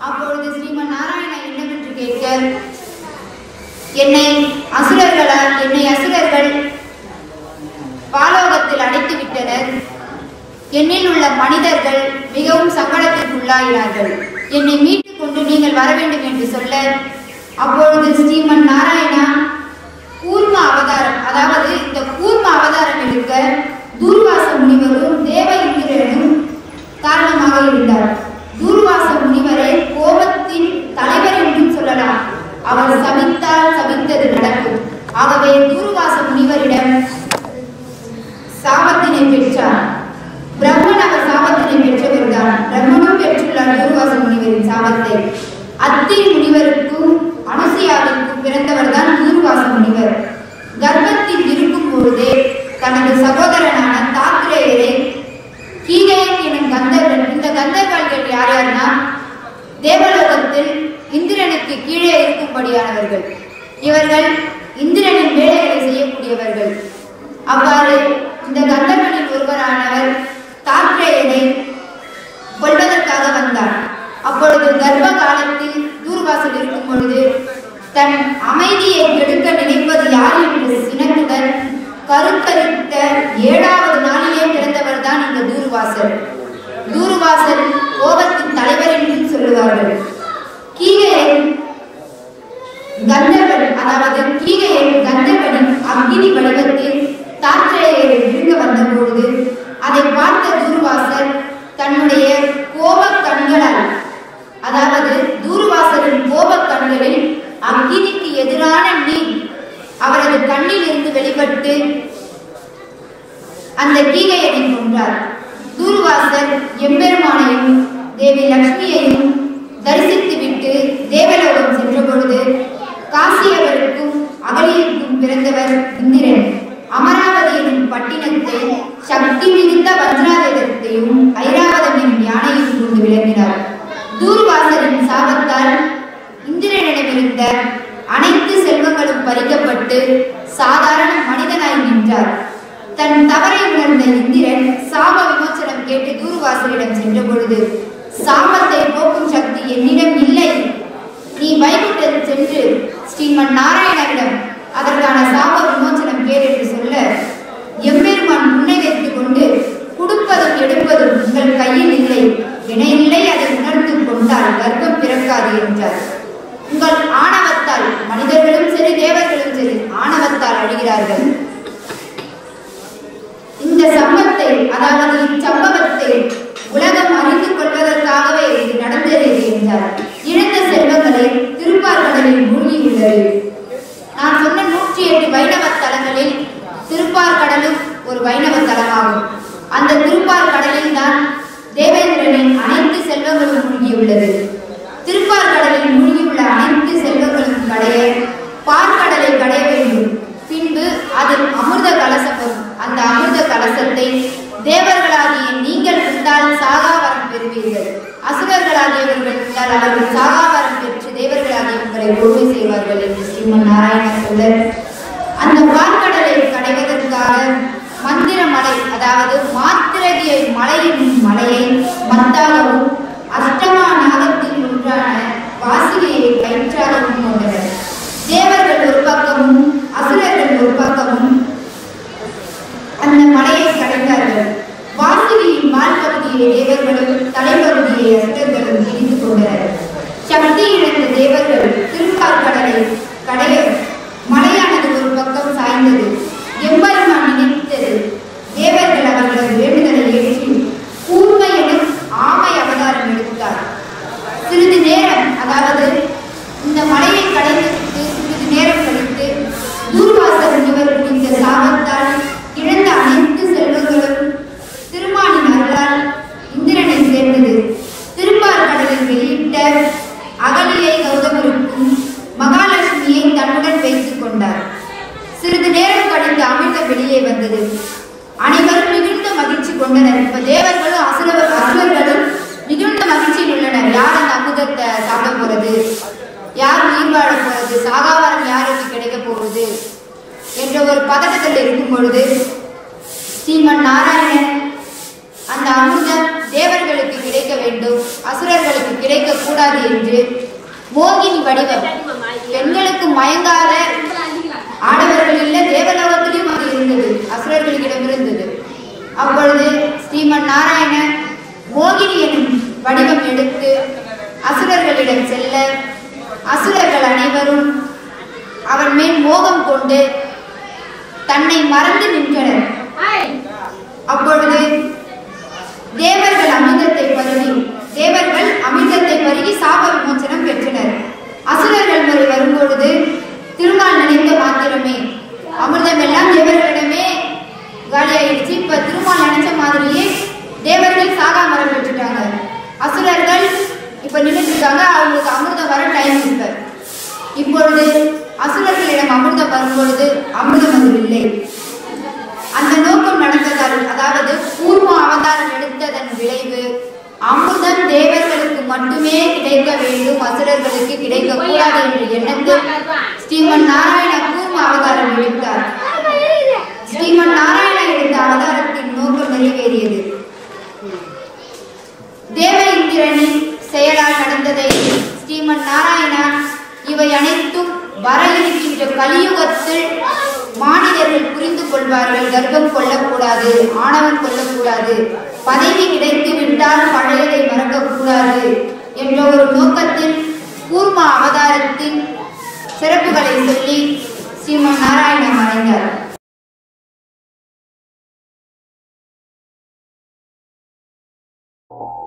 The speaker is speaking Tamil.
அப்பொழுது ஸ்ரீமன் நாராயணா என்னவென்று கேட்க என்னை அசுரர்களால் என்னை அசுரர்கள்? பாலோகத்தில் அடைத்து விட்டனர் என்னில் உள்ள மனிதர்கள் மிகவும் சங்கடத்திற்குள்ளாயினார்கள். என்னை மீட்டுக் கொண்டு நீங்கள் வர வேண்டும் என்று சொல்ல அப்பொழுது ஸ்ரீமன் நாராயணா கூர்ம அவதாரம் அதாவது இந்த கூர்ம அவதாரம் எடுக்க துர்வாச முனிவரும் தேவ இந்திரனும் காரணமாக இருந்தார் தூர்வாச முனிவரை கோபத்தின் தலைவர் என்றும் சொல்லலாம் அவர் சபித்தால் சபித்தது நடக்கும் ஆகவே தூர்வாச முனிவரிடம் சாபத்தினை பெற்றார். பிரம்மன் அவர் சாபத்தினை பெற்றவர்தான். பிரம்மனும் பெற்றுள்ளார் தூர்வாச முனிவரின் சாபத்தை. அத்தை முனிவருக்கும் அனுசியாவிற்கும் பிறந்தவர்தான் தூர்வாச முனிவர். அமைதியை கெடுக்க நினைப்பது யார் என்று சினத்துடன் கருத்தரித்த ஏழாவது நாளிலே பிறந்தவர் தான் இந்த தூர்வாசல் தூர்வாசல் கோபத்தின் தலைவர் என்றும் சொல்லுவார்கள். கீழே கந்தர்வன் அதாவது கீழே கந்தர்வனின் அக்னி வடிவத்தில் தாத்திரையை விழுங்க வந்த பொழுது அதை பார்த்த தூர்வாசல் தன்னுடைய கோப கண்களால் அதாவது இருந்து அந்த கீகையனை கொண்டார் தூர்வாசர் எம்பெருமானையும் தேவி லக்ஷ்மியையும் தரிசித்துவிட்டு தேவலோகம் சென்ற பொழுது காசியவருக்கும் அகலியருக்கும் பிறந்தவர் இந்திரன். அமராவதி எனும் பட்டினத்தை சக்தி மிகுந்த வஜ்ராயுதத்தையும் ஐராவத எனும் யானையும் கொண்டு விளங்கினார் தூர்வாசரின் சாபத்தால் இந்திரனிடமிருந்த அனைத்து செல்வங்களும் பறிக்கப்பட்டு சாதாரண மனிதனாய் நின்றார் தன் தவறை உணர்ந்த இந்திரன் சாப விமோசனம் கேட்டு சென்ற பொழுது சாபத்தை போக்கும் சக்தி என்னிடம் இல்லை. நீ வைகுண்டம் சென்று ஸ்ரீமன் நாராயணனிடம் அதற்கான சாப விமோச்சனம் பேர் என்று சொல்ல எம்பெருமான் முன்னெடுத்துக் கொண்டு கொடுப்பதும் எடுப்பதும் உங்கள் கையில் இல்லை. வினையில்லை அதை உணர்ந்து கொண்டால் கர்ப்பம் பிறக்காது என்றார். உங்கள் ஆணவத்தால் மனிதர்களும் சரி தேவர்களும் சரி ஆணவத்தால் அழிகிறார்கள். இந்த சம்பத்தை அதாவது இச்சம்பம் செய்தார். இழந்த செல்வங்களை திருப்பார்கடலில் மூழ்கியுள்ளது நான் சொன்ன நூற்றி எட்டு வைணவ தலங்களில் திருப்பார்கடலும் ஒரு வைணவ தலமாகும். அந்த திருப்பார்கடலில் தான் தேவேந்திரனின் அனைத்து செல்வங்களும் மூழ்கியுள்ளது. ஆண்டவர் சாகாரம் பெற்று தேவர்களாகிய உங்களை கொடுமை செய்வார்கள் என்று ஸ்ரீமன் நாராயணர் சொல்லர் அந்த பார்க்கடலை கடைவதற்காக மந்திர மலை அதாவது மாத்திரகியை மலையின் மலையை மத்தாகவும் அஷ்டமா நாகத்தில் ஒன்றான வாசிகையை கயிற்றாகவும் கொண்டனர் திருப்பார்கடலை கடைய இப்ப தேவர்களும் அசுர அசுரர்களும் மிகுந்த மகிழ்ச்சியில் உள்ளனர். யார் அந்த அமுதத்தை சாப்பிட போறது? யார் உயிர் வாழ போறது? சாகாவரம் யாருக்கு கிடைக்க போகுது என்ற ஒரு பதட்டத்தில் இருக்கும் பொழுது ஸ்ரீமன் நாராயணன் அந்த அமுதம் தேவர்களுக்கு கிடைக்க வேண்டும் அசுரர்களுக்கு கிடைக்க கூடாது என்று மோகினி வடிவம். பெண்களுக்கு மயங்காத ஆடவர்கள் இல்ல தேவலோகத்திலும் அது இருந்தது. அசுரர்களிடமிருந்து ஸ்ரீமன் நாராயணன் மோகினி எனும் வடிவம் எடுத்து அசுரர்களிடம் செல்ல அசுரர்கள் அனைவரும் அவன் மேல் மோகம் கொண்டு தன்னை மறந்து நின்றனர். அப்பொழுது தேவர்கள் அமிர்தத்தை பருகி தேவர்கள் அமிர்தத்தை பருகி சாப விமோச்சனம் பெற்றனர். அசுரர்கள் முறை வரும்பொழுது திருமால் இப்பொழுது அசுரர்களிடம் அமிர்தம் வரும்பொழுது அமிர்தம் அது இல்லை. அந்த நோக்கம் நடந்ததால் அதாவது பூர்வ அவதாரம் எடுத்ததன் விளைவு அமிர்தம் தேவர்களுக்கு மட்டுமே கிடைக்க வேண்டும் அசுரர்களுக்கு கிடைக்க கூடாது என்ற எண்ணத்தில் ஸ்ரீமன் நாராயண பூர்வ அவதாரம் எடுத்தார். ஸ்ரீமன் நாராயண எடுத்த அவதாரத்தின் நோக்கம் நிறைவேறியது. தேவ இந்திரனின் செயலால் நடந்ததை ஸ்ரீமன் நாராயண இவை அனைத்தும் வர இருக்கின்ற கலியுகத்தில் மாநிலர்கள் புரிந்து கொள்வார்கள் கர்ப்பம் கொள்ளக்கூடாது ஆணவம் கொள்ளக்கூடாது பதவி கிடைத்து விட்டால் பழையதை மறக்கக்கூடாது என்ற ஒரு நோக்கத்தில் கூர்ம அவதாரத்தின் சிறப்புகளை சொல்லி ஸ்ரீமன் நாராயணன் மறைந்தார் Oh.